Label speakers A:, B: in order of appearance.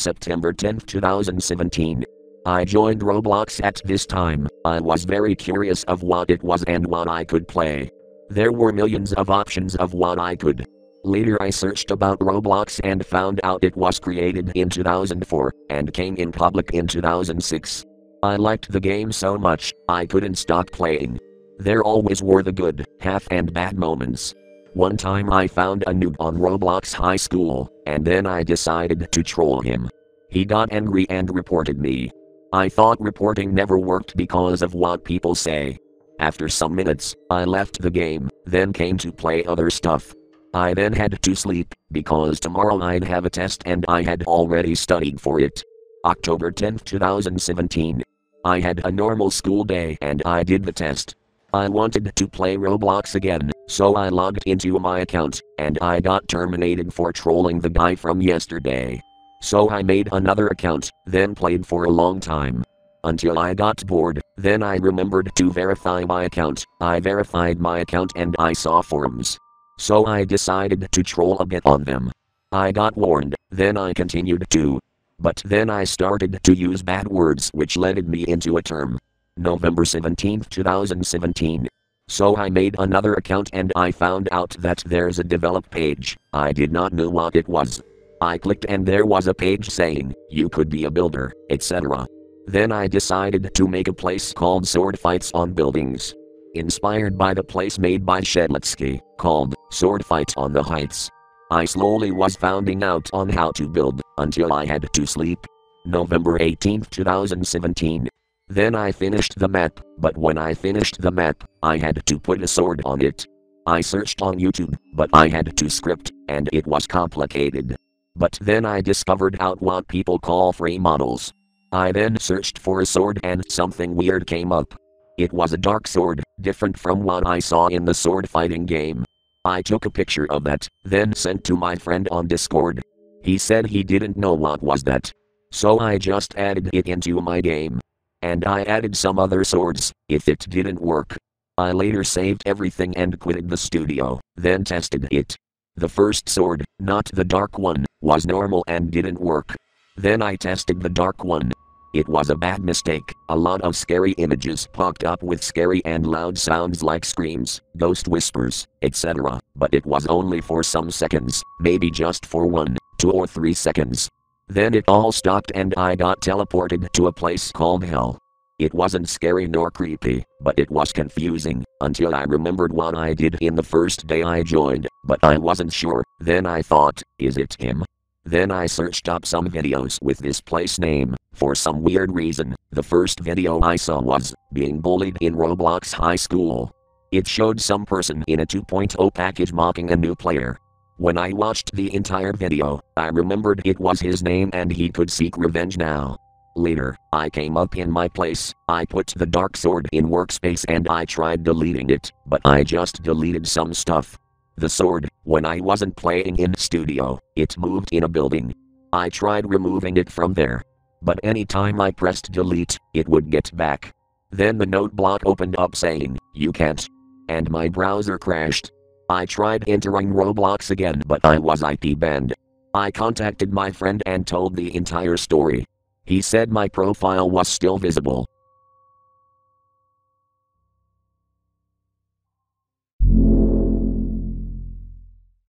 A: September 10, 2017. I joined Roblox at this time. I was very curious of what it was and what I could play. There were millions of options of what I could. Later I searched about Roblox and found out it was created in 2004 and came in public in 2006. I liked the game so much, I couldn't stop playing. There always were the good, half and bad moments. One time I found a noob on Roblox High School, and then I decided to troll him. He got angry and reported me. I thought reporting never worked because of what people say. After some minutes, I left the game, then came to play other stuff. I then had to sleep, because tomorrow I'd have a test and I had already studied for it. October 10, 2017. I had a normal school day and I did the test. I wanted to play Roblox again, so I logged into my account, and I got terminated for trolling the guy from yesterday. So I made another account, then played for a long time. Until I got bored, then I remembered to verify my account. I verified my account and I saw forums. So I decided to troll a bit on them. I got warned, then I continued to. But then I started to use bad words which led me into a term. November 17, 2017. So I made another account and I found out that there's a develop page. I did not know what it was. I clicked and there was a page saying, you could be a builder, etc. Then I decided to make a place called Sword Fights on Buildings. Inspired by the place made by Shedletsky, called Sword Fights on the Heights. I slowly was finding out on how to build, until I had to sleep. November 18, 2017. Then I finished the map, but when I finished the map, I had to put a sword on it. I searched on YouTube, but I had to script, and it was complicated. But then I discovered out what people call free models. I then searched for a sword and something weird came up. It was a dark sword, different from what I saw in the sword fighting game. I took a picture of that, then sent to my friend on Discord. He said he didn't know what was that. So I just added it into my game. And I added some other swords, if it didn't work. I later saved everything and quitted the studio, then tested it. The first sword, not the dark one, was normal and didn't work. Then I tested the dark one. It was a bad mistake. A lot of scary images popped up with scary and loud sounds like screams, ghost whispers, etc. But it was only for some seconds, maybe just for one, two, or three seconds. Then it all stopped and I got teleported to a place called Hell. It wasn't scary nor creepy, but it was confusing, until I remembered what I did in the first day I joined, but I wasn't sure. Then I thought, is it him? Then I searched up some videos with this place name. For some weird reason, the first video I saw was being bullied in Roblox High School. It showed some person in a 2.0 package mocking a new player. When I watched the entire video, I remembered it was his name and he could seek revenge now. Later, I came up in my place, I put the dark sword in workspace and I tried deleting it, but I just deleted some stuff. The sword, when I wasn't playing in studio, it moved in a building. I tried removing it from there. But anytime I pressed delete, it would get back. Then the note block opened up saying, you can't. And my browser crashed. I tried entering Roblox again but I was IP banned. I contacted my friend and told the entire story. He said my profile was still visible,